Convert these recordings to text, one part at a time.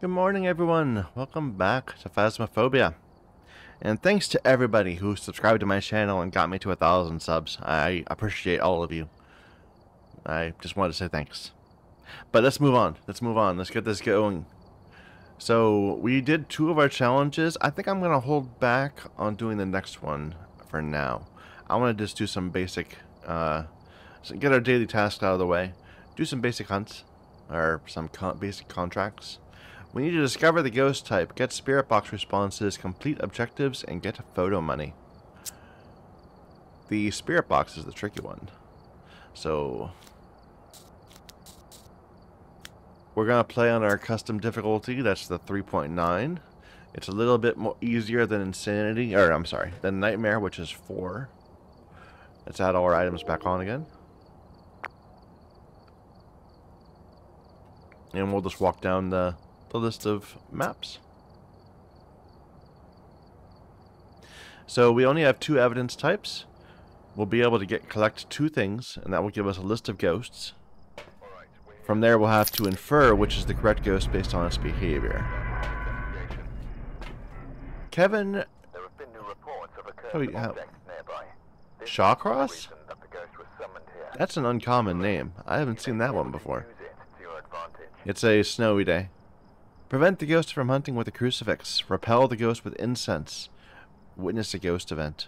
Good morning, everyone. Welcome back to Phasmophobia. And thanks to everybody who subscribed to my channel and got me to a thousand subs. I appreciate all of you. I just wanted to say thanks. But let's move on. Let's move on. Let's get this going. So, we did two of our challenges. I think I'm going to hold back on doing the next one for now. I want to just do some basic, uh, get our daily tasks out of the way. Do some basic hunts, or some con basic contracts we need to discover the ghost type, get spirit box responses, complete objectives, and get photo money. The spirit box is the tricky one. So, we're going to play on our custom difficulty. That's the 3.9. It's a little bit more easier than Insanity, or I'm sorry, than Nightmare, which is 4. Let's add all our items back on again. And we'll just walk down the the list of maps. So we only have two evidence types. We'll be able to get collect two things, and that will give us a list of ghosts. From there, we'll have to infer which is the correct ghost based on its behavior. Kevin... Oh, yeah. Shawcross? That's an uncommon name. I haven't seen that one before. It's a snowy day. Prevent the ghost from hunting with a crucifix. Repel the ghost with incense. Witness a ghost event.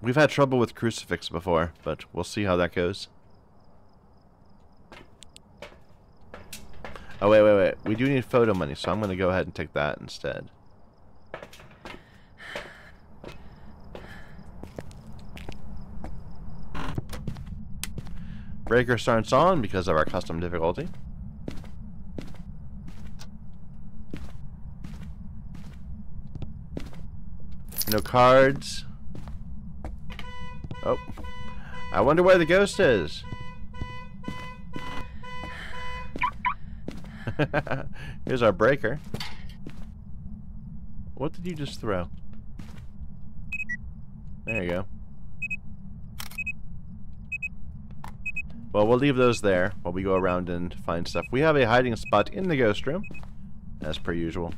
We've had trouble with crucifix before, but we'll see how that goes. Oh, wait, wait, wait. We do need photo money, so I'm going to go ahead and take that instead. Breaker starts on because of our custom difficulty. No cards. Oh. I wonder where the ghost is. Here's our breaker. What did you just throw? There you go. Well, we'll leave those there while we go around and find stuff. We have a hiding spot in the ghost room, as per usual.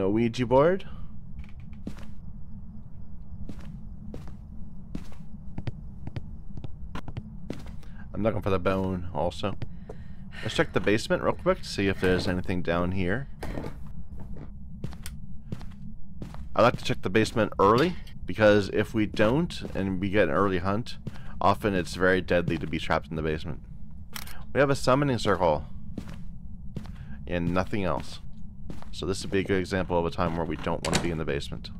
No Ouija board. I'm looking for the bone also. Let's check the basement real quick to see if there's anything down here. I like to check the basement early because if we don't and we get an early hunt, often it's very deadly to be trapped in the basement. We have a summoning circle and nothing else. So this would be a good example of a time where we don't want to be in the basement.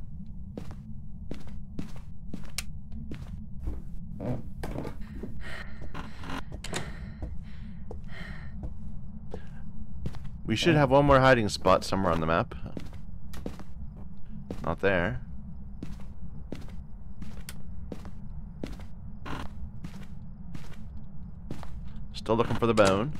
We should have one more hiding spot somewhere on the map. Not there. Still looking for the bone.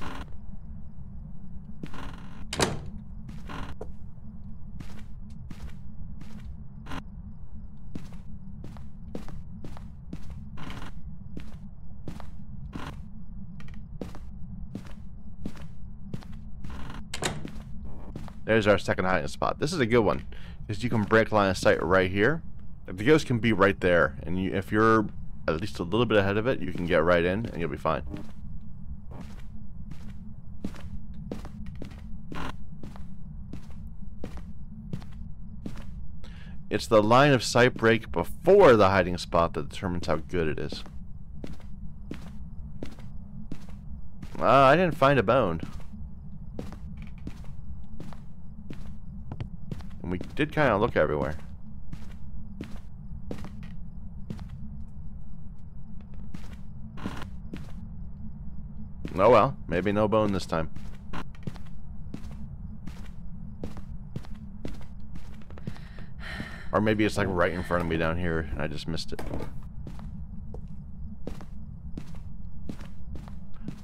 There's our second hiding spot. This is a good one because you can break line of sight right here. The ghost can be right there, and you, if you're at least a little bit ahead of it, you can get right in, and you'll be fine. It's the line of sight break before the hiding spot that determines how good it is. Uh, I didn't find a bone. Did kind of look everywhere. Oh well, maybe no bone this time. Or maybe it's like right in front of me down here and I just missed it.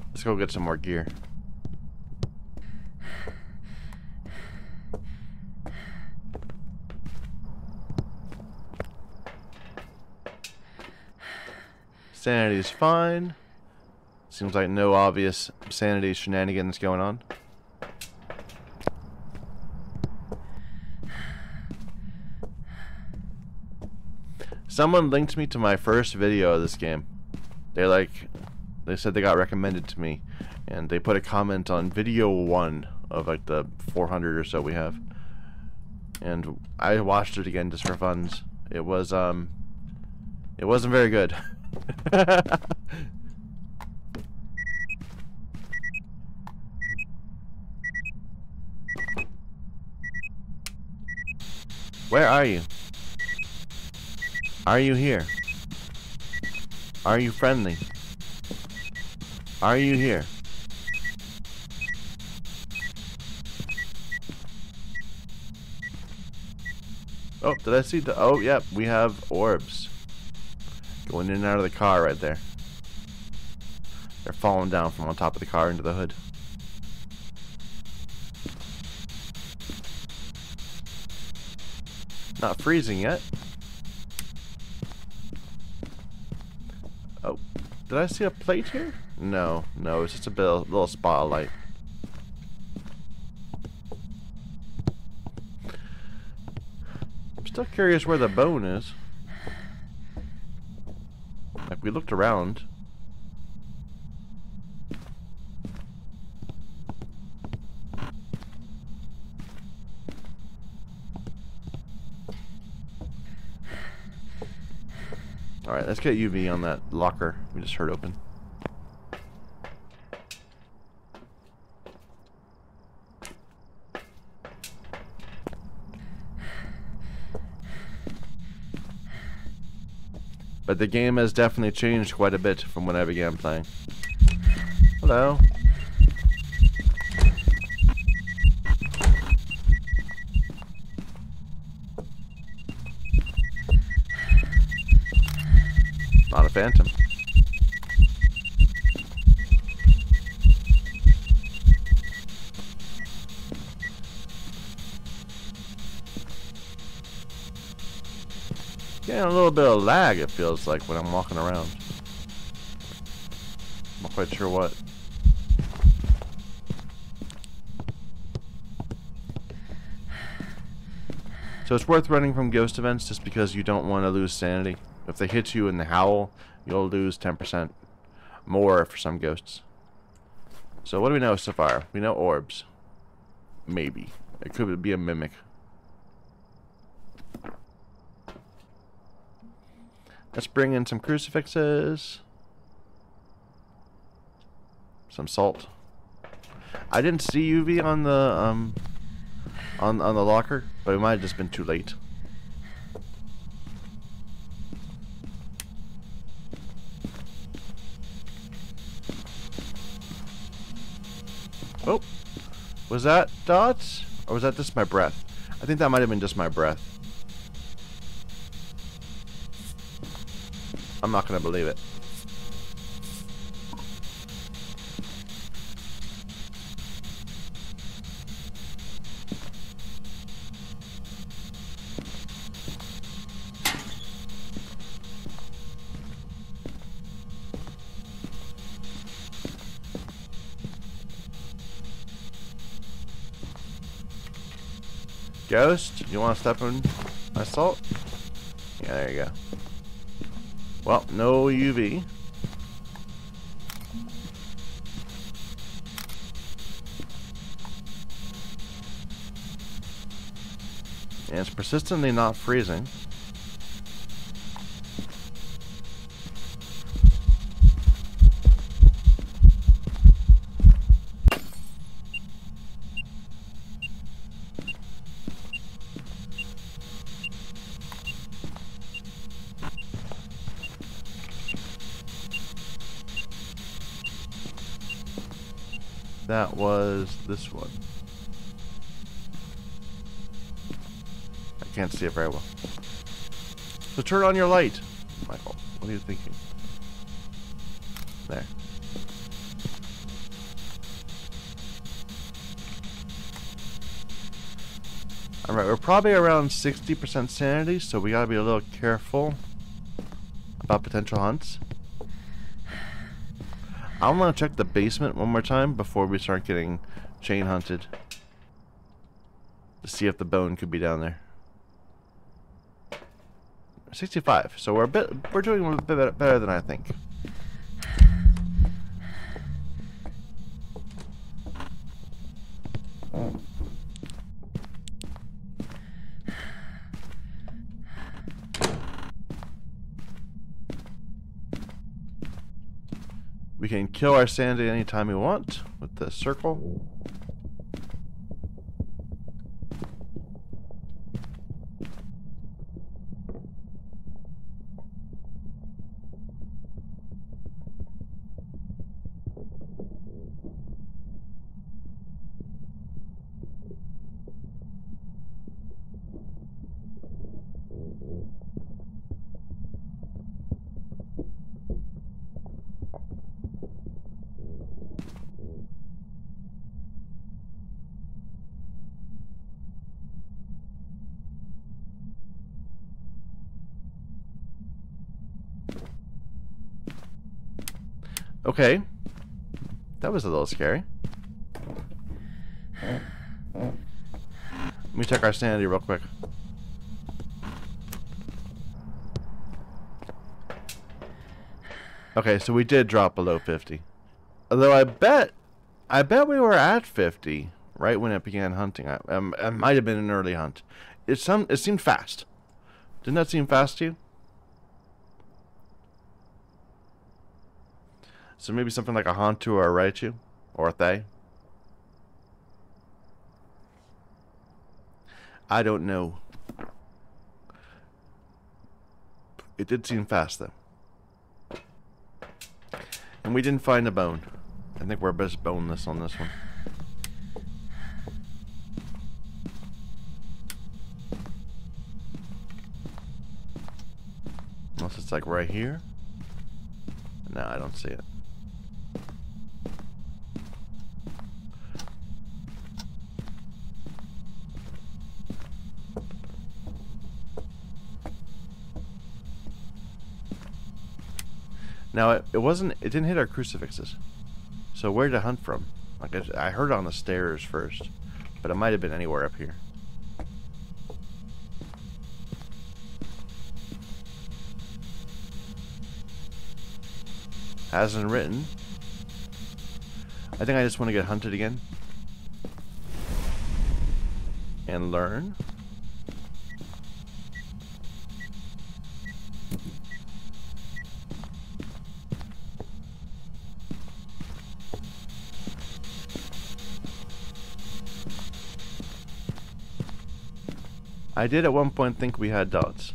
Let's go get some more gear. Sanity is fine. Seems like no obvious sanity shenanigans going on. Someone linked me to my first video of this game. They like, they said they got recommended to me, and they put a comment on video one of like the 400 or so we have. And I watched it again just for funs. It was um, it wasn't very good. Where are you? Are you here? Are you friendly? Are you here? Oh, did I see the... Oh, yep, we have orbs. Going in and out of the car right there. They're falling down from on top of the car into the hood. Not freezing yet. Oh, did I see a plate here? No, no, it's just a little, little spotlight. I'm still curious where the bone is. We looked around. Alright, let's get UV on that locker we just heard open. The game has definitely changed quite a bit from when I began playing. Hello. Not a phantom. A little bit of lag, it feels like, when I'm walking around. I'm not quite sure what. So it's worth running from ghost events just because you don't want to lose sanity. If they hit you in the howl, you'll lose 10% more for some ghosts. So what do we know so far? We know orbs. Maybe. It could be a mimic. Let's bring in some crucifixes. Some salt. I didn't see UV on the um on on the locker, but it might have just been too late. Oh, was that dots? Or was that just my breath? I think that might have been just my breath. I'm not going to believe it. Ghost, you want to step in my salt? Yeah, there you go. Well, no UV. And it's persistently not freezing. That was this one. I can't see it very well. So turn on your light. Michael, what are you thinking? There. Alright, we're probably around 60% sanity, so we gotta be a little careful about potential hunts. I want to check the basement one more time before we start getting chain hunted. To see if the bone could be down there. 65. So we're a bit we're doing a bit better than I think. We can kill our sanity anytime we want with the circle. Okay. That was a little scary. Let me check our sanity real quick. Okay, so we did drop below 50. Although I bet, I bet we were at 50 right when it began hunting. I, um, it might have been an early hunt. It some, it seemed fast. Didn't that seem fast to you? So maybe something like a Hantu or a Raiju? Or a Thaye? I don't know. It did seem fast, though. And we didn't find a bone. I think we're best boneless on this one. Unless it's like right here. No, I don't see it. Now, it, it wasn't, it didn't hit our crucifixes. So where to hunt from? Like, I, I heard on the stairs first, but it might have been anywhere up here. As in written. I think I just want to get hunted again. And learn. I did at one point think we had dots.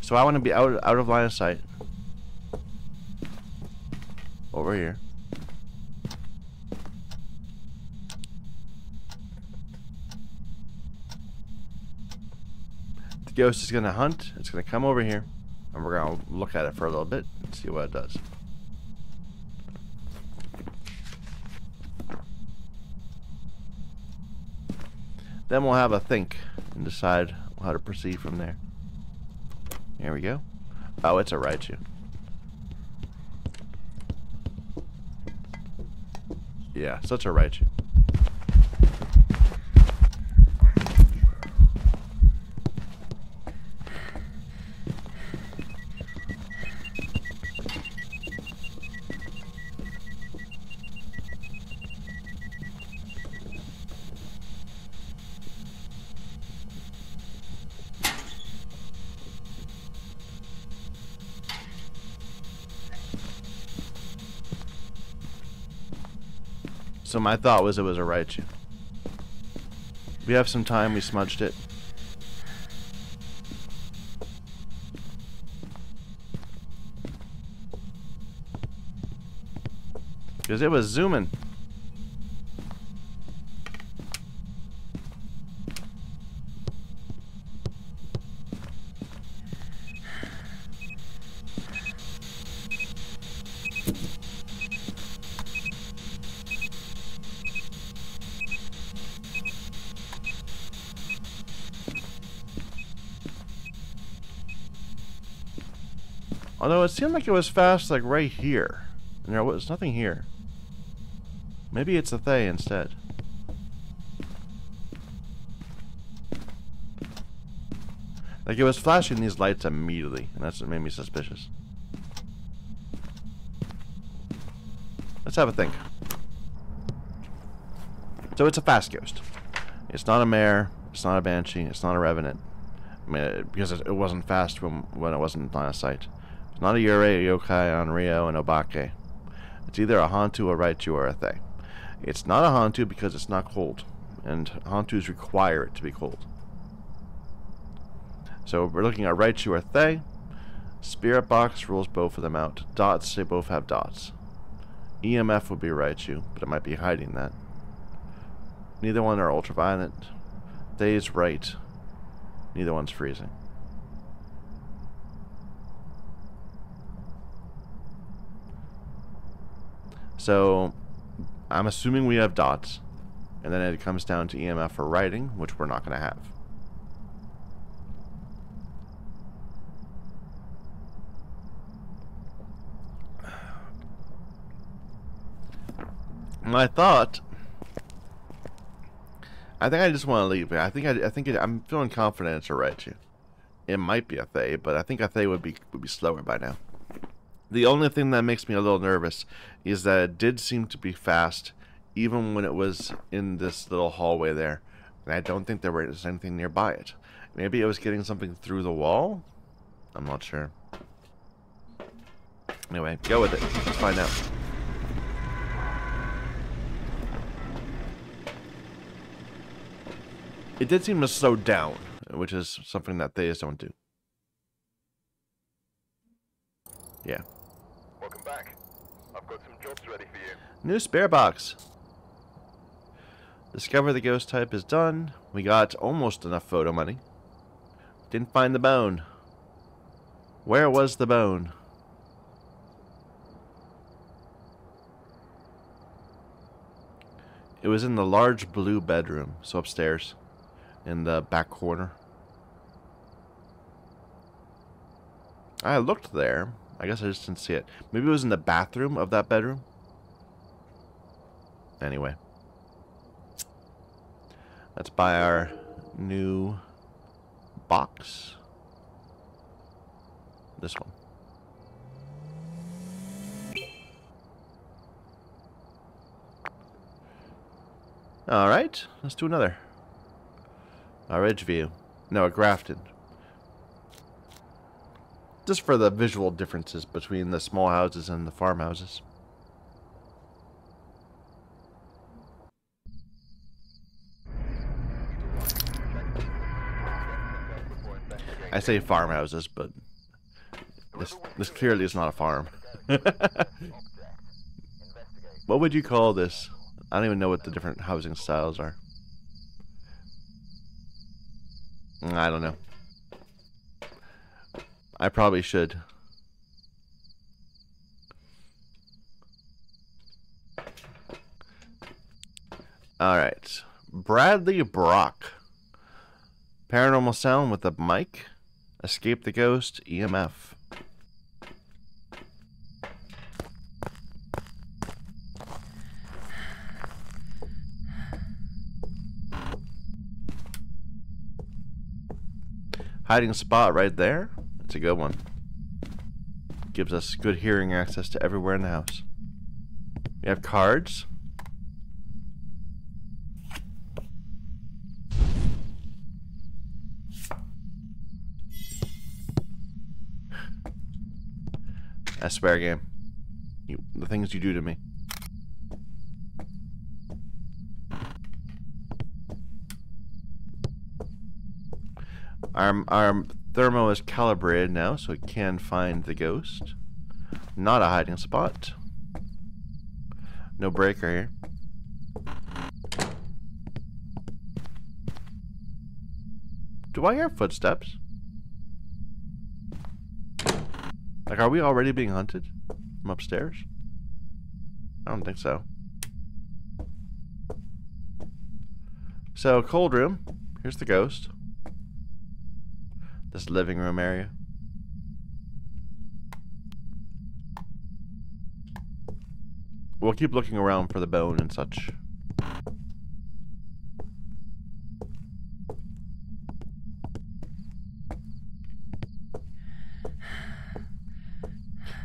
So I want to be out out of line of sight. Over here. Ghost is going to hunt. It's going to come over here. And we're going to look at it for a little bit and see what it does. Then we'll have a think and decide how to proceed from there. Here we go. Oh, it's a Raiju. Yeah, such a Raiju. So my thought was it was a Raiju. We have some time, we smudged it. Because it was zooming. Although it seemed like it was fast, like right here. And there was nothing here. Maybe it's a Thaye instead. Like it was flashing these lights immediately, and that's what made me suspicious. Let's have a think. So it's a fast ghost. It's not a mare. It's not a banshee. It's not a revenant. I mean, it, because it, it, wasn't fast when when it wasn't on a sight. It's not a Yurei, a Yokai, Onryo, and Obake. It's either a Hantu, a Raiju, or a Thaye. It's not a Hantu because it's not cold, and Hantus require it to be cold. So we're looking at Raiju or Thaye. Spirit Box rules both of them out. Dots, they both have dots. EMF would be Raiju, but it might be hiding that. Neither one are ultraviolet. Thay's right. Neither one's freezing. So, I'm assuming we have dots. And then it comes down to EMF for writing, which we're not going to have. I thought. I think I just want to leave it. I think I, I think it, I'm feeling confident it's a Raiju. It might be a Thaye, but I think a Thaye would be would be slower by now. The only thing that makes me a little nervous is that it did seem to be fast, even when it was in this little hallway there. And I don't think there was anything nearby it. Maybe it was getting something through the wall? I'm not sure. Anyway, go with it. Let's find out. It did seem to slow down, which is something that they just don't do. Yeah. Welcome back. I've got some jobs ready for you. New spare box. Discover the ghost type is done. We got almost enough photo money. Didn't find the bone. Where was the bone? It was in the large blue bedroom, so upstairs in the back corner. I looked there. I guess I just didn't see it. Maybe it was in the bathroom of that bedroom. Anyway. Let's buy our new box. This one. Alright, let's do another. A Ridgeview. No, a Grafton. Just for the visual differences between the small houses and the farmhouses. I say farmhouses, but this this clearly is not a farm. what would you call this? I don't even know what the different housing styles are. I don't know. I probably should. Alright. Bradley Brock. Paranormal sound with a mic. Escape the ghost. EMF. Hiding spot right there. A good one. Gives us good hearing access to everywhere in the house. We have cards. I swear game. You, the things you do to me. Our, our thermo is calibrated now, so it can find the ghost. Not a hiding spot. No breaker here. Do I hear footsteps? Like, are we already being hunted from upstairs? I don't think so. So, cold room. Here's the ghost this living room area. We'll keep looking around for the bone and such.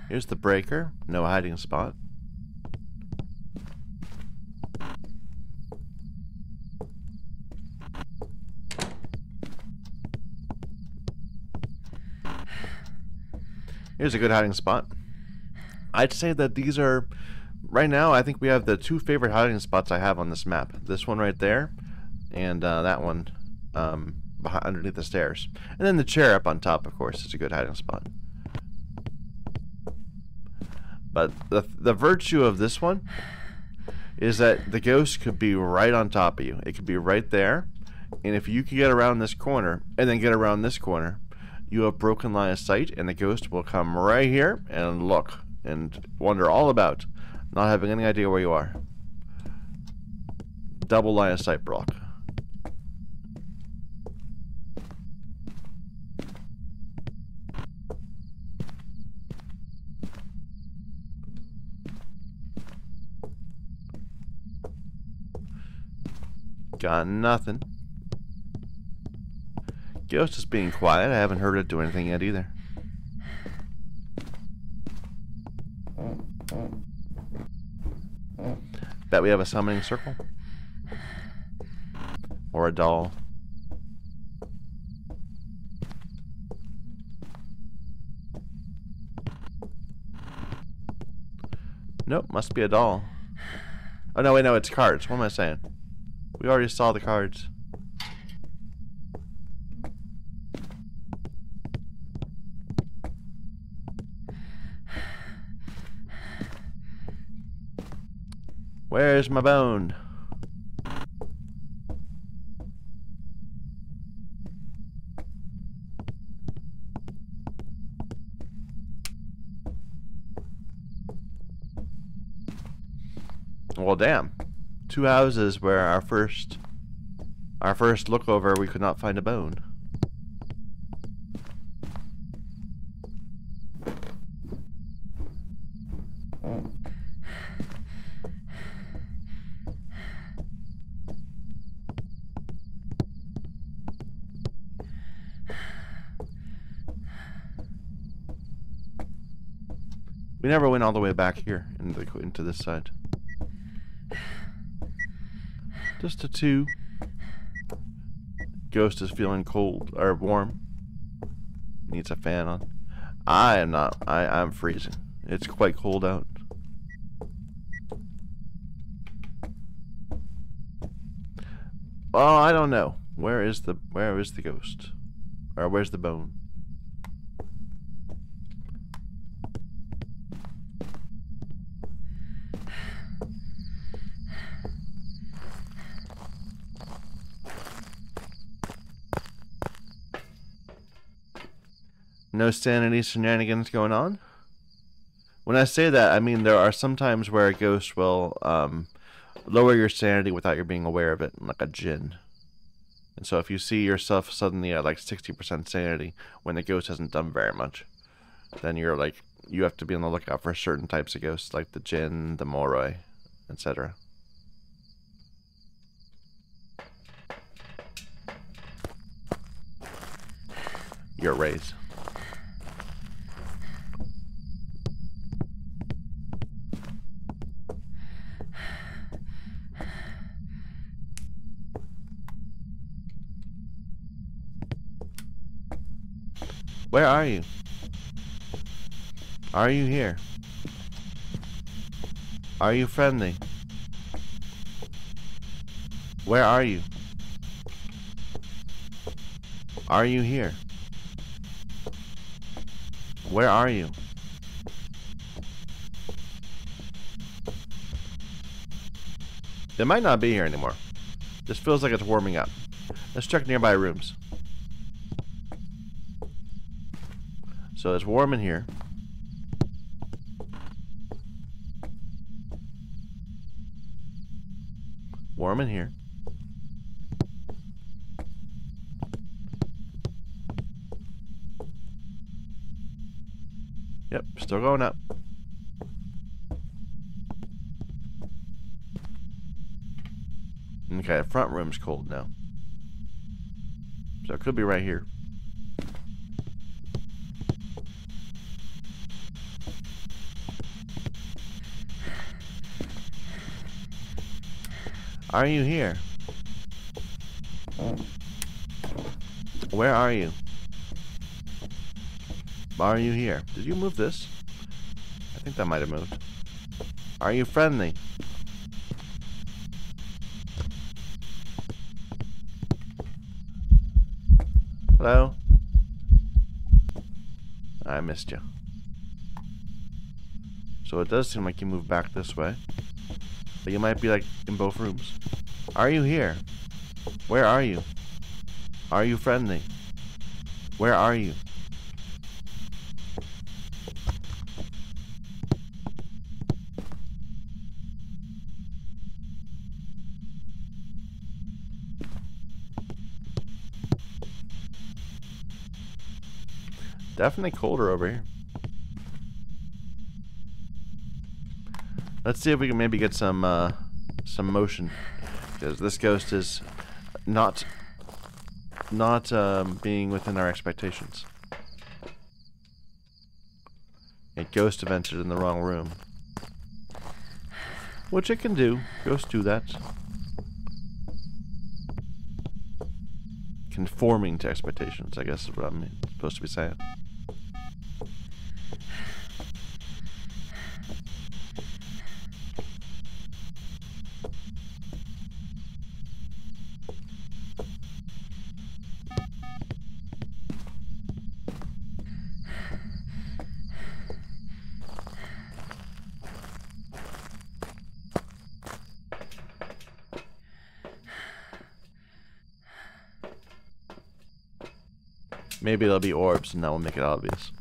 Here's the breaker. No hiding spot. Here's a good hiding spot. I'd say that these are, right now, I think we have the two favorite hiding spots I have on this map. This one right there, and uh, that one um, behind, underneath the stairs. And then the chair up on top, of course, is a good hiding spot. But the, the virtue of this one is that the ghost could be right on top of you. It could be right there. And if you can get around this corner and then get around this corner, you have broken line of sight and the ghost will come right here and look and wonder all about not having any idea where you are. Double line of sight block. Got nothing. Ghost is being quiet. I haven't heard it do anything yet either. Bet we have a summoning circle. Or a doll. Nope, must be a doll. Oh no, wait, no, it's cards. What am I saying? We already saw the cards. Where's my bone? Well, damn. Two houses where our first our first look over we could not find a bone. Never went all the way back here into, the, into this side. Just a two. Ghost is feeling cold or warm. Needs a fan on. I am not. I I'm freezing. It's quite cold out. Oh, I don't know. Where is the where is the ghost? Or where's the bone? Sanity shenanigans going on? When I say that, I mean there are some times where a ghost will um, lower your sanity without you being aware of it, like a djinn. And so if you see yourself suddenly at like 60% sanity when the ghost hasn't done very much, then you're like, you have to be on the lookout for certain types of ghosts, like the djinn, the moroi, etc. Yureis. Where are you? Are you here? Are you friendly? Where are you? Are you here? Where are you? It might not be here anymore. This feels like it's warming up. Let's check nearby rooms. So it's warm in here. Warm in here. Yep, still going up. Okay, the front room's cold now. So it could be right here. Are you here? Where are you? Are you here? Did you move this? I think that might have moved. Are you friendly? Hello? I missed you. So it does seem like you moved back this way. But you might be like in both rooms. Are you here? Where are you? Are you friendly? Where are you? Definitely colder over here. Let's see if we can maybe get some uh, some motion, because this ghost is not not um, being within our expectations. A ghost have entered in the wrong room, which it can do. Ghosts do that. Conforming to expectations, I guess is what I'm supposed to be saying. Maybe there'll be orbs and that will make it obvious.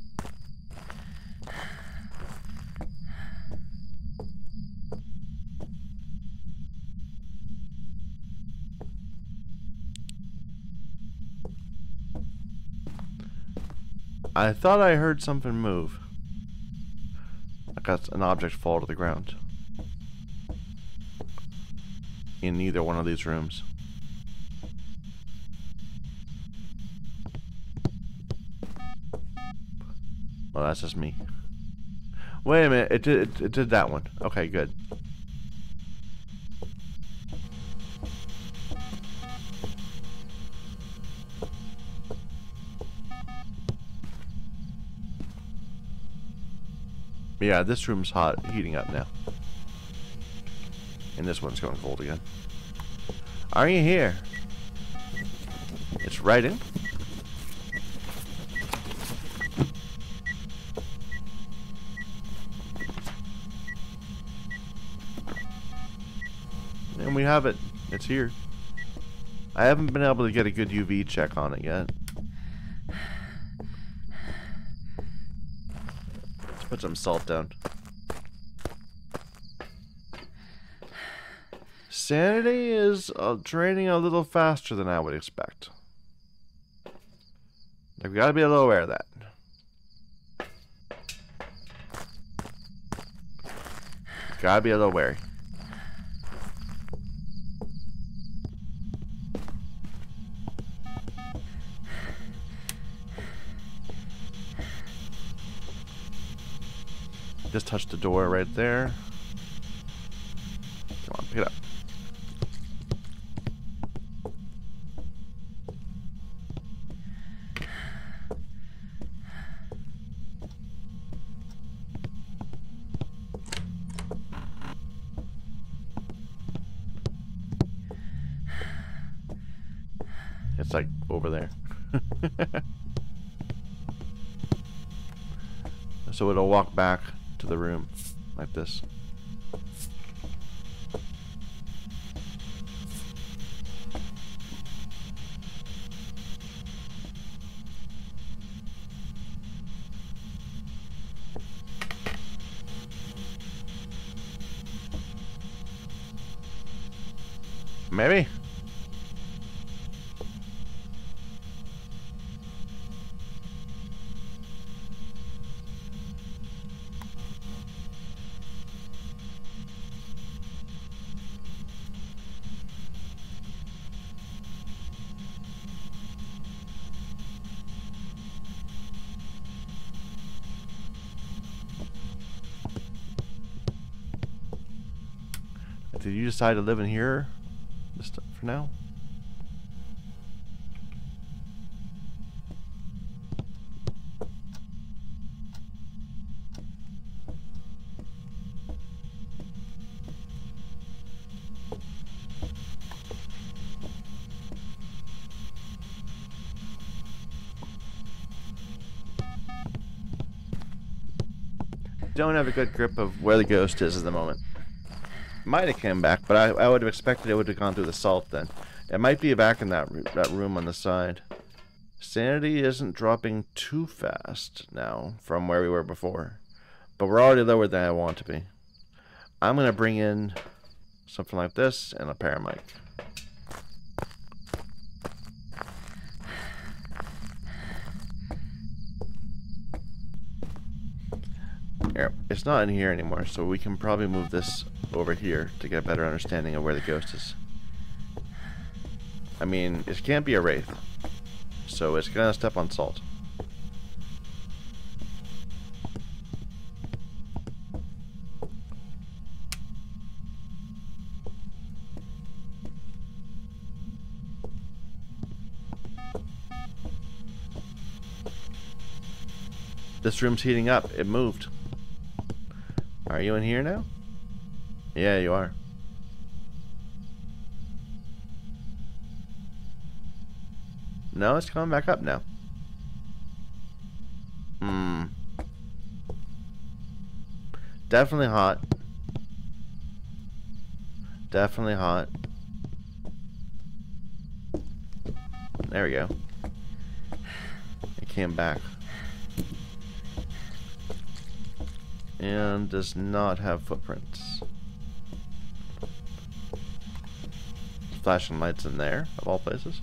I thought I heard something move. I got an object fall to the ground. In either one of these rooms. Well, that's just me. Wait a minute, it did, it, it did that one. Okay, good. Yeah, this room's hot, heating up now. And this one's going cold again. Are you here? It's right in. And we have it. It's here. I haven't been able to get a good UV check on it yet. Let's put some salt down. Sanity is uh, draining a little faster than I would expect. I've got to be a little aware of that. Gotta be a little wary. Just touch the door right there. Come on, pick it up. It's like over there. so it'll walk back the room like this. Maybe. Did you decide to live in here just for now? Don't have a good grip of where the ghost is at the moment. Might have came back, but I, I would have expected it would have gone through the salt then. It might be back in that that room on the side. Sanity isn't dropping too fast now from where we were before. But we're already lower than I want to be. I'm going to bring in something like this and a paramic. Here, it's not in here anymore, so we can probably move this over here to get a better understanding of where the ghost is. I mean, it can't be a wraith, so it's gonna step on salt. This room's heating up. It moved. Are you in here now? Yeah, you are. No, it's coming back up now. Hmm. Definitely hot. Definitely hot. There we go. It came back. And does not have footprints. Flashing lights in there, of all places.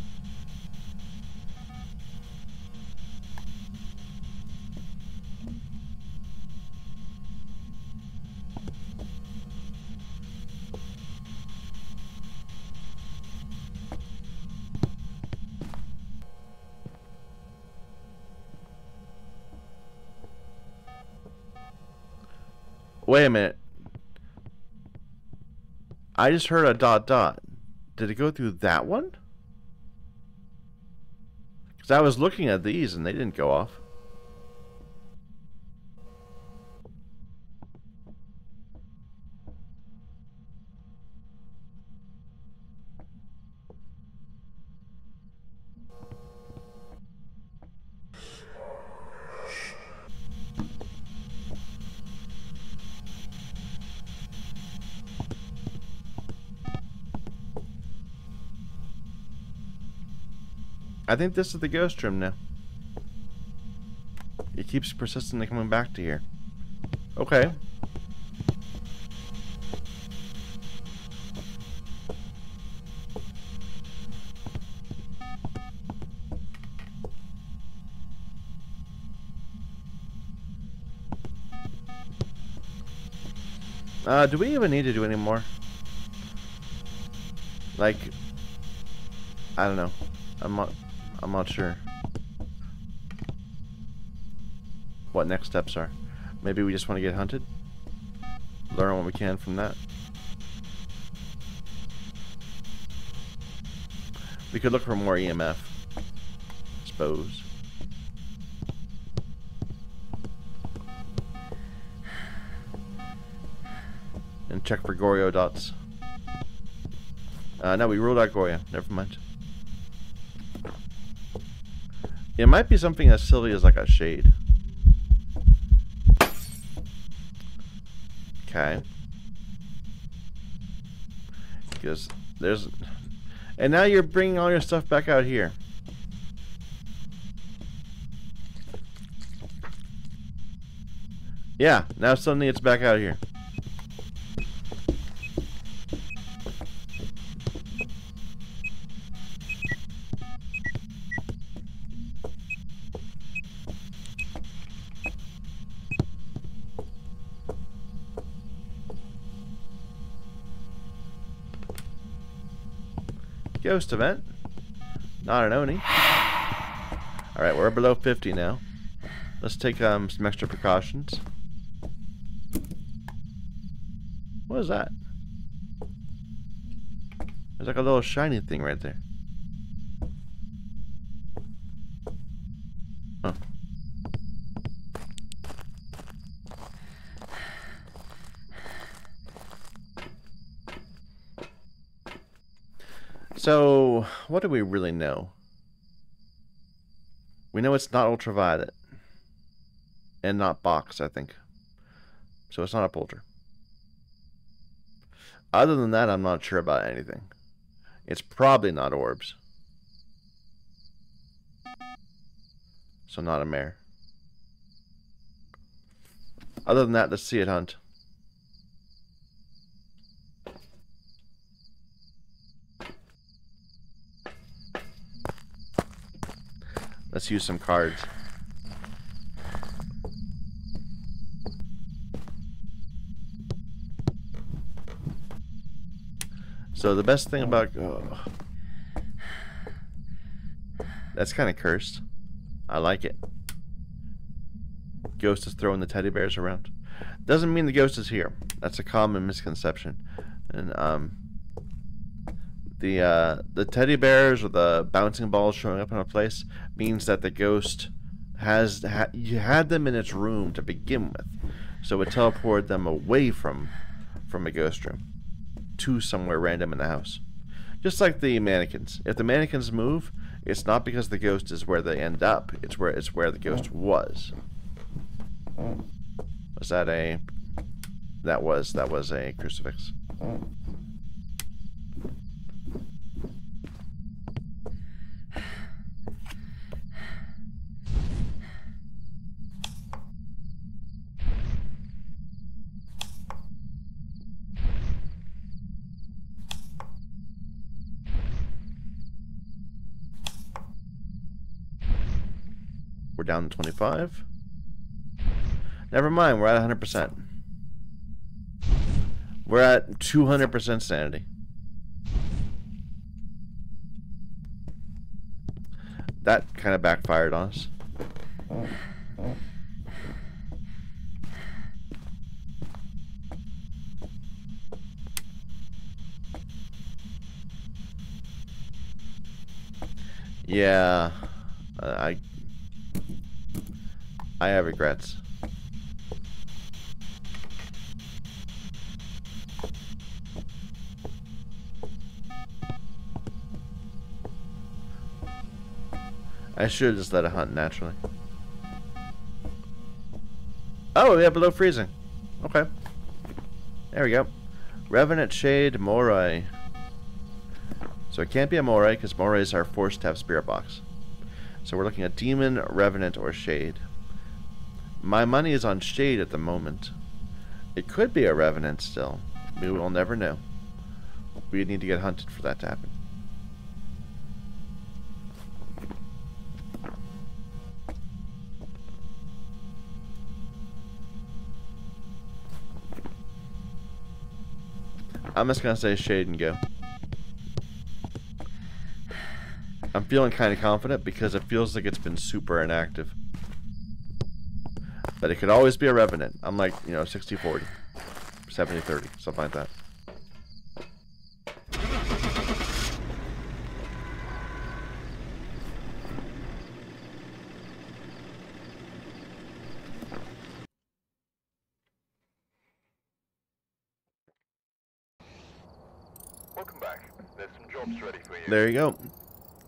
Wait a minute. I just heard a dot dot. Did it go through that one? Because I was looking at these and they didn't go off. I think this is the ghost room now. It keeps persistently coming back to here. Okay. Uh, do we even need to do any more? Like, I don't know. I'm not... I'm not sure what next steps are. Maybe we just want to get hunted? Learn what we can from that. We could look for more EMF. I suppose. And check for Goryo dots. Uh, no, we ruled out Goryo. Never mind. It might be something as silly as like a shade. Okay. Because there's... And now you're bringing all your stuff back out here. Yeah, now suddenly it's back out here. Event. Not an Oni. Alright, we're below 50 now. Let's take um, some extra precautions. What is that? There's like a little shiny thing right there. So, what do we really know? We know it's not ultraviolet. And not box, I think. So it's not a polter. Other than that, I'm not sure about anything. It's probably not orbs. So not a mare. Other than that, let's see it hunt. Let's use some cards. So the best thing about... Oh, that's kind of cursed. I like it. Ghost is throwing the teddy bears around. Doesn't mean the ghost is here. That's a common misconception. And um, the uh, the teddy bears or the bouncing balls showing up in a place means that the ghost has ha had them in its room to begin with, so it teleported them away from from a ghost room to somewhere random in the house. Just like the mannequins. If the mannequins move, it's not because the ghost is where they end up. It's where it's where the ghost was. Was that a that was that was a crucifix. We're down to 25. Never mind, we're at 100%. We're at 200% sanity. That kind of backfired on us. Yeah, I I have regrets. I should have just let it hunt naturally. Oh, yeah, below freezing. Okay. There we go. Revenant Shade Moroi. So it can't be a Moroi because Morois are forced to have Spirit Box. So we're looking at Demon, Revenant, or Shade. My money is on Shade at the moment. It could be a Revenant still. We will never know. We need to get hunted for that to happen. I'm just gonna say shade and go. I'm feeling kind of confident because it feels like it's been super inactive. But it could always be a Revenant. I'm like, you know, 60-40. 70-30, something like that. Welcome back. There's some jobs ready for you. There you go.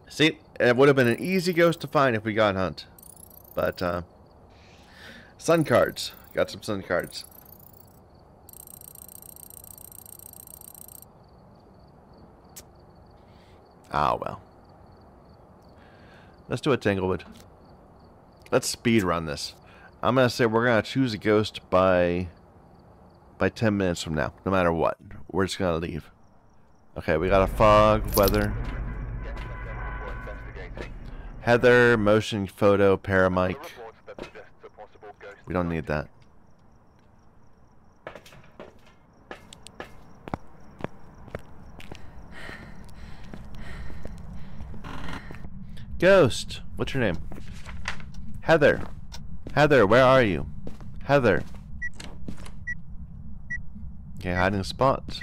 See, it would have been an easy ghost to find if we got Hunt. But, uh, sun cards. Got some sun cards. Ah, well. Let's do a Tanglewood. Let's speed run this. I'm going to say we're going to choose a ghost by by 10 minutes from now, no matter what. We're just going to leave. Okay, we got a fog, weather. Heather, motion photo, paramic. Reports that suggests a possible ghost We don't need that. Ghost, what's your name? Heather. Heather, where are you? Heather. Okay, hiding spots.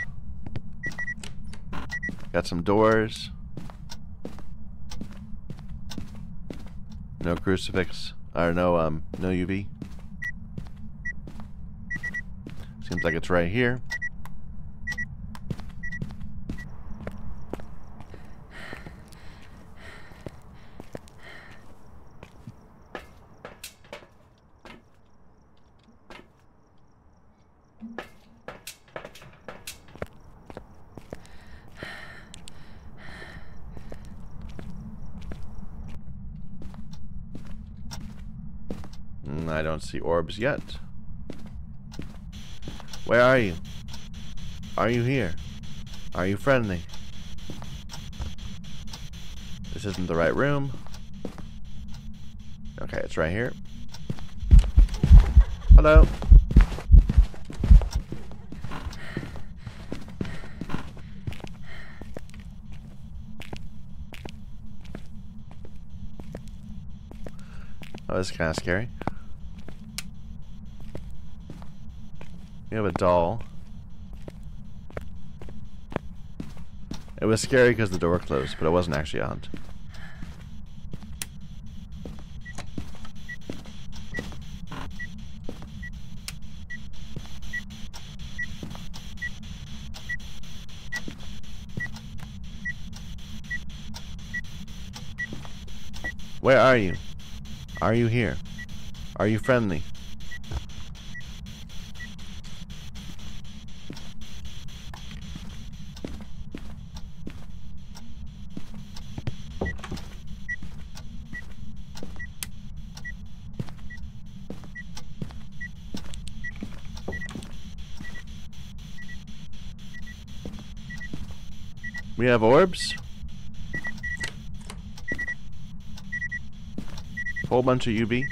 Got some doors. No crucifix. Or no, um, no UV. Seems like it's right here. Mm, I don't see orbs yet. Where are you? Are you here? Are you friendly? This isn't the right room. Okay, it's right here. Hello. Oh, this is kind of scary. We have a doll. It was scary because the door closed, but it wasn't actually a hunt. Where are you? Are you here? Are you friendly? We have orbs. Whole bunch of UV.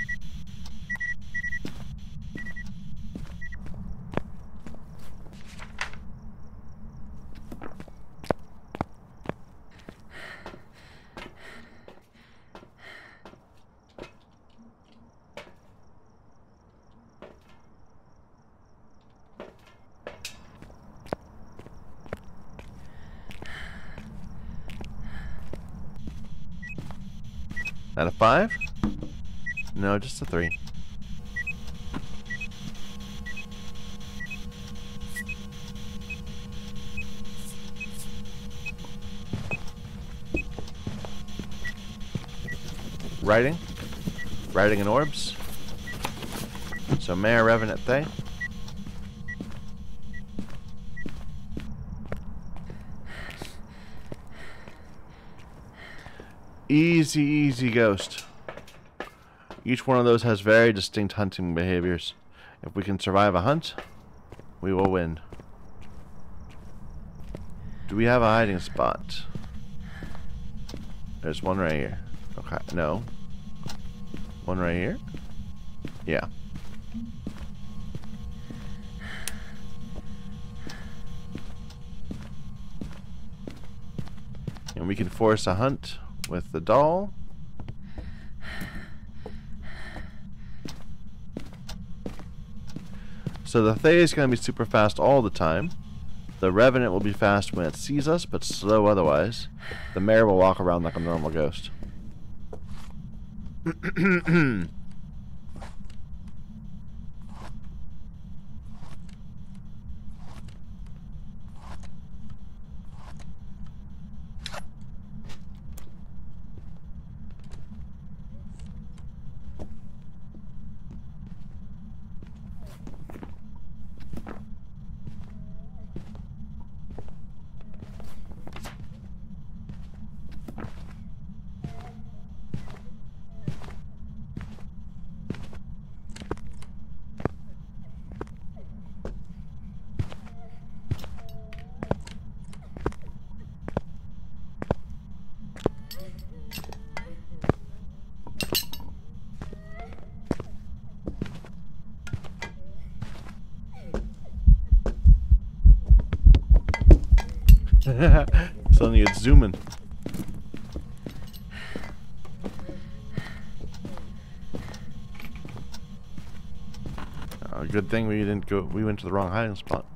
Five? No, just a three. Writing? Writing in orbs? So Mare Revenant Thaye. Easy, easy ghost. Each one of those has very distinct hunting behaviors. If we can survive a hunt, we will win. Do we have a hiding spot? There's one right here. Okay, no. One right here? Yeah. And we can force a hunt with the doll. So the Thaye is going to be super fast all the time. The Revenant will be fast when it sees us, but slow otherwise. The Mare will walk around like a normal ghost. Suddenly it's zooming. Uh, good thing we didn't go. We went to the wrong hiding spot.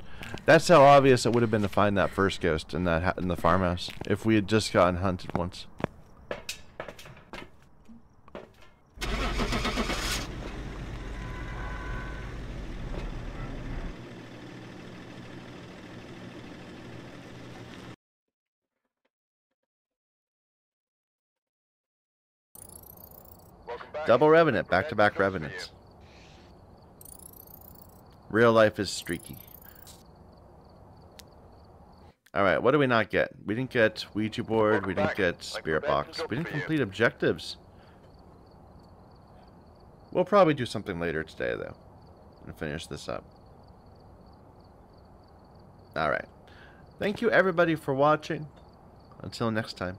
That's how obvious it would have been to find that first ghost in that in the farmhouse if we had just gotten hunted once. Double Revenant, back-to-back Revenants. Real life is streaky. Alright, what do we not get? We didn't get Ouija board, we didn't get Spirit Box, we didn't complete objectives. We'll probably do something later today, though, and finish this up. Alright. Thank you, everybody, for watching. Until next time.